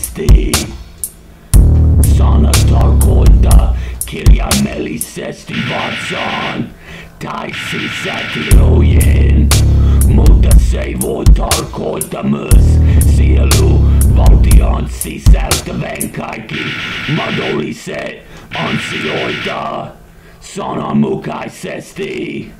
mukaisesti. Sana tarkoittaa kirjaimellisesti vatsaan tai sisätilojen. Mutta se ei voi tarkoittaa myös sielu valtion sisältävän kaikki mahdolliset ansioita sananmukaisesti.